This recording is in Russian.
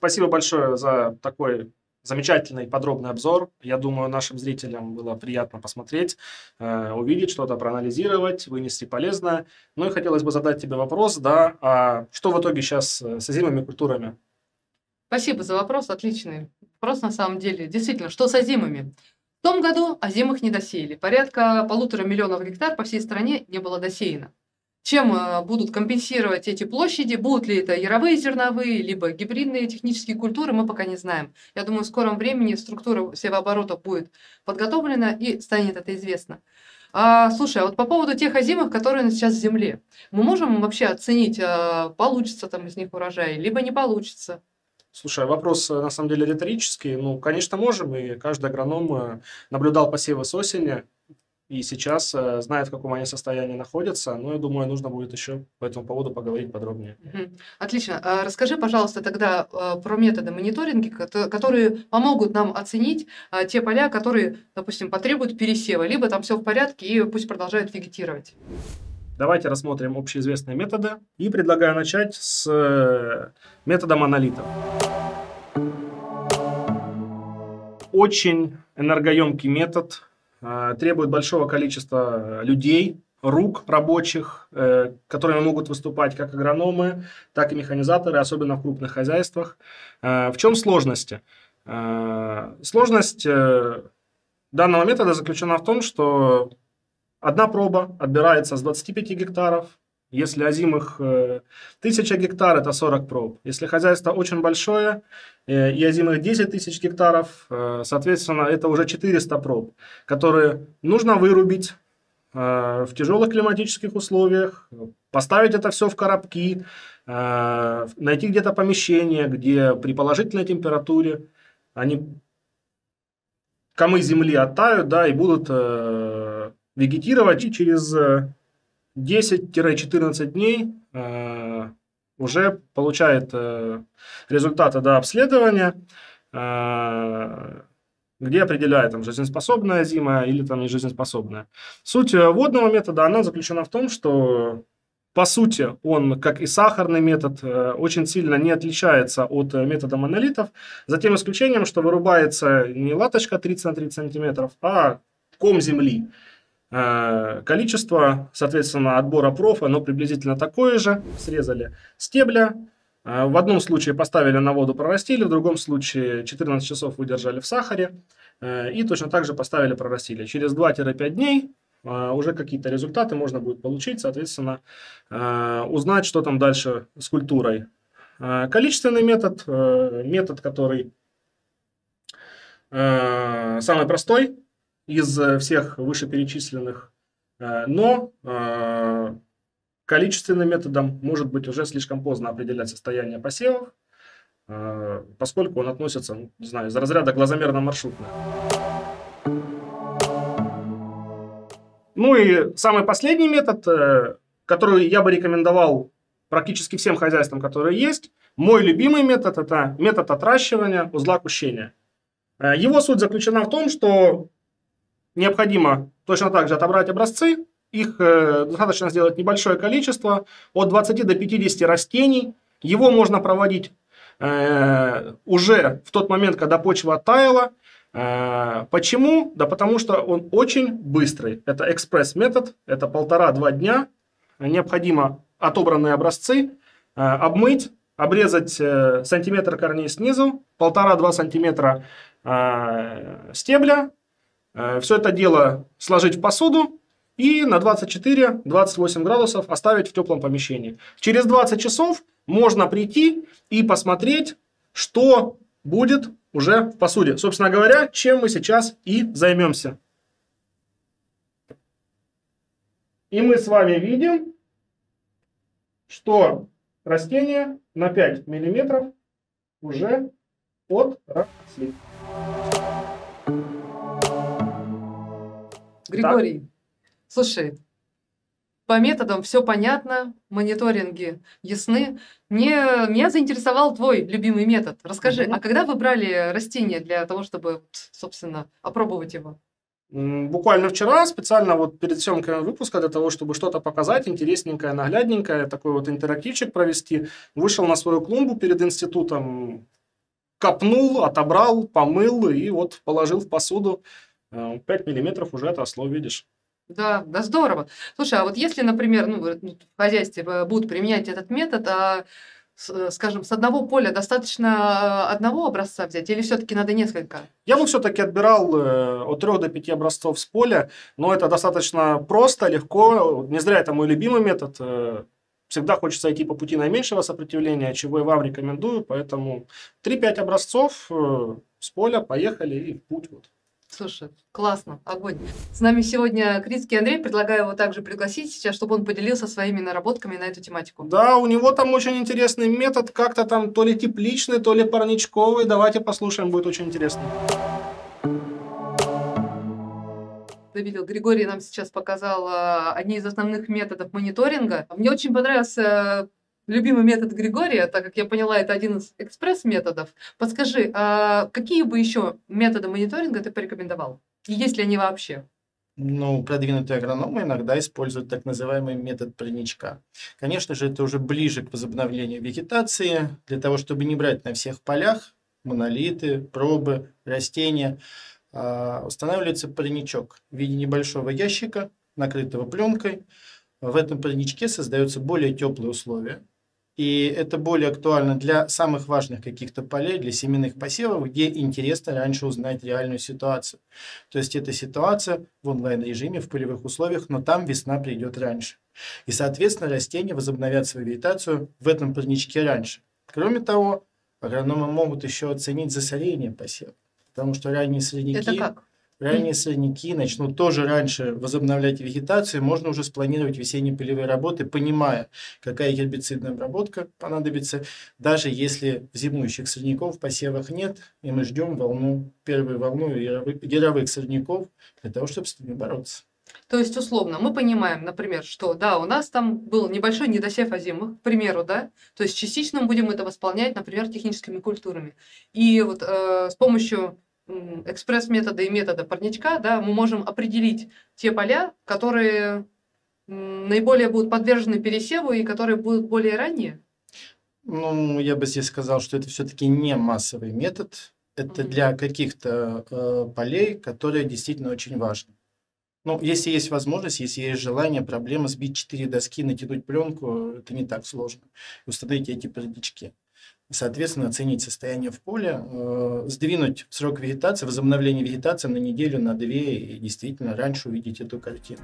спасибо большое за такой замечательный подробный обзор. Я думаю, нашим зрителям было приятно посмотреть, э, увидеть что-то, проанализировать, вынести полезное. Ну и хотелось бы задать тебе вопрос, да, а что в итоге сейчас с озимыми культурами? Спасибо за вопрос, отличный вопрос на самом деле. Действительно, что с озимыми? В том году озимых не досеяли. Порядка полутора миллионов гектар по всей стране не было досеяно. Чем э, будут компенсировать эти площади? Будут ли это яровые зерновые, либо гибридные технические культуры, мы пока не знаем. Я думаю, в скором времени структура севооборотов будет подготовлена и станет это известно. А, слушай, а вот по поводу тех озимых, которые сейчас в земле, мы можем вообще оценить, а, получится там из них урожай, либо не получится? Слушай, вопрос э, на самом деле риторический. Ну, конечно, можем, и каждый агроном э, наблюдал посевы с осени, и сейчас э, знает, в каком они состоянии находятся. Но я думаю, нужно будет еще по этому поводу поговорить подробнее. Отлично. А расскажи, пожалуйста, тогда про методы мониторинга, которые помогут нам оценить те поля, которые, допустим, потребуют пересева, либо там все в порядке и пусть продолжают вегетировать. Давайте рассмотрим общеизвестные методы. И предлагаю начать с э, метода монолитов. Очень энергоемкий метод, э, требует большого количества людей, рук рабочих, э, которые могут выступать как агрономы, так и механизаторы, особенно в крупных хозяйствах. В чем сложности? Сложность данного метода заключена в том, что Одна проба отбирается с 25 гектаров. Если озимых 1000 э, гектар, это 40 проб. Если хозяйство очень большое э, и озимых 10 тысяч гектаров, э, соответственно, это уже 400 проб, которые нужно вырубить в тяжелых климатических условиях, поставить это все в коробки, найти где-то помещение, где при положительной температуре они комы земли оттают, да, и будут вегетировать, и через 10-14 э, дней э, уже получает э, результаты до обследования, э, где определяет, там, жизнеспособная зима или там нежизнеспособная. Суть водного метода, она заключена в том, что по сути, он, как и сахарный метод, очень сильно не отличается от метода монолитов, за тем исключением, что вырубается не латочка 30 на 30 сантиметров, а ком земли. Э, количество, соответственно, отбора профа, оно приблизительно такое же. Срезали стебля. Э, в одном случае поставили на воду, прорастили, в другом случае 14 часов выдержали в сахаре. Э, и точно так же поставили, прорастили. Через 2-5 дней уже какие-то результаты можно будет получить, соответственно, узнать, что там дальше с культурой. Количественный метод, метод, который самый простой, из э, всех вышеперечисленных, э, но э, количественным методом может быть уже слишком поздно определять состояние посевов, поскольку он относится, ну, не знаю, из разряда глазомерно-маршрутных. Ну и самый последний метод, который я бы рекомендовал практически всем хозяйствам, которые есть, мой любимый метод – это метод отращивания узла кущения. Его суть заключена в том, что необходимо точно так же отобрать образцы. Их э, достаточно сделать небольшое количество, от 20 до 50 растений. Его можно проводить э, уже в тот момент, когда почва оттаяла. Э, почему? Да потому что он очень быстрый. Это экспресс-метод, это полтора-два дня. Необходимо отобранные образцы обмыть, обрезать сантиметр корней снизу, полтора-два сантиметра стебля, Все это дело сложить в посуду и на 24-28 градусов оставить в теплом помещении. Через 20 часов можно прийти и посмотреть, что будет уже в посуде. Собственно говоря, чем мы сейчас и займемся. И мы с вами видим, что растения на 5 миллиметров уже отросли. Григорий, да. слушай, по методам все понятно, мониторинги ясны. Мне, меня заинтересовал твой любимый метод. Расскажи, угу. а когда вы брали растения для того, чтобы, собственно, опробовать его? Буквально вчера, специально вот перед съемкой выпуска, для того, чтобы что-то показать интересненькое, наглядненькое, такой вот интерактивчик провести, вышел на свою клумбу перед институтом, копнул, отобрал, помыл и вот положил в посуду. 5 э, миллиметров уже отросло, видишь. Да, да, здорово. Слушай, а вот если, например, ну, в хозяйстве э, будут применять этот метод, а Э, скажем, с одного поля достаточно одного образца взять или все-таки надо несколько? Я бы все-таки отбирал от трех до пяти образцов с поля, но это достаточно просто, легко. Не зря это мой любимый метод. Всегда хочется идти по пути наименьшего сопротивления, чего я вам рекомендую. Поэтому 3-5 образцов с поля, поехали и в путь. Вот. Слушай, классно, огонь. С нами сегодня Критский Андрей. Предлагаю его также пригласить сейчас, чтобы он поделился своими наработками на эту тематику. Да, у него там очень интересный метод, как-то там то ли тепличный, то ли парничковый. Давайте послушаем, будет очень интересно. Ты видел, Григорий нам сейчас показал э, одни из основных методов мониторинга. Мне очень понравился любимый метод Григория, так как я поняла, это один из экспресс-методов. Подскажи, а какие бы еще методы мониторинга ты порекомендовал? И есть ли они вообще? Ну, продвинутые агрономы иногда используют так называемый метод парничка. Конечно же, это уже ближе к возобновлению вегетации, для того, чтобы не брать на всех полях монолиты, пробы, растения, а, устанавливается парничок в виде небольшого ящика, накрытого пленкой. В этом парничке создаются более теплые условия, и это более актуально для самых важных каких-то полей, для семенных посевов, где интересно раньше узнать реальную ситуацию. То есть это ситуация в онлайн-режиме, в полевых условиях, но там весна придет раньше. И, соответственно, растения возобновят свою вегетацию в этом парничке раньше. Кроме того, агрономы могут еще оценить засорение посева, потому что ранние сорняки... Это как? Ранние сорняки начнут тоже раньше возобновлять вегетацию, можно уже спланировать весенние полевые работы, понимая, какая гербицидная обработка понадобится, даже если зимующих сорняков в посевах нет, и мы ждем волну, первую волну яровых, сорняков для того, чтобы с ними бороться. То есть, условно, мы понимаем, например, что, да, у нас там был небольшой недосев озимых, к примеру, да, то есть частично мы будем это восполнять, например, техническими культурами. И вот э, с помощью экспресс-метода и метода парничка, да, мы можем определить те поля, которые наиболее будут подвержены пересеву и которые будут более ранние? Ну, я бы здесь сказал, что это все-таки не массовый метод. Это mm-hmm. для каких-то э, полей, которые действительно очень важны. Ну, если есть возможность, если есть желание, проблема сбить четыре доски, натянуть пленку, это не так сложно. Установить эти парнички соответственно, оценить состояние в поле, э, сдвинуть срок вегетации, возобновление вегетации на неделю, на две, и действительно раньше увидеть эту картину.